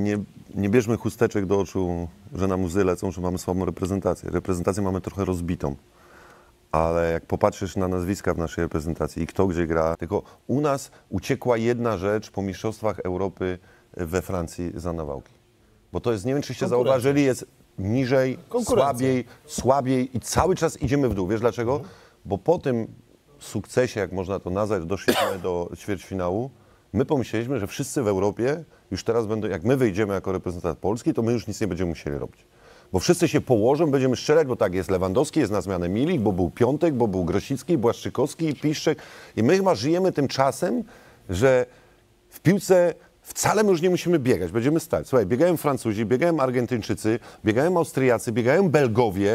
Nie, nie bierzmy chusteczek do oczu, że nam łzy lecą, że mamy słabą reprezentację. Reprezentację mamy trochę rozbitą. Ale jak popatrzysz na nazwiska w naszej reprezentacji i kto gdzie gra, tylko u nas uciekła jedna rzecz po Mistrzostwach Europy we Francji za nawałki. Bo to jest, nie wiem czyście zauważyli, jest niżej, słabiej, słabiej i cały czas idziemy w dół. Wiesz dlaczego? Bo po tym sukcesie, jak można to nazwać, doszliśmy do ćwierćfinału, my pomyśleliśmy, że wszyscy w Europie już teraz będą, jak my wyjdziemy jako reprezentant Polski, to my już nic nie będziemy musieli robić. Bo wszyscy się położą, będziemy strzelać, bo tak, jest Lewandowski, jest na zmianę Milik, bo był Piątek, bo był Grosicki, Błaszczykowski, Piszczek. I my chyba żyjemy tym czasem, że w piłce wcale my już nie musimy biegać, będziemy stać. Słuchaj, biegają Francuzi, biegają Argentyńczycy, biegają Austriacy, biegają Belgowie.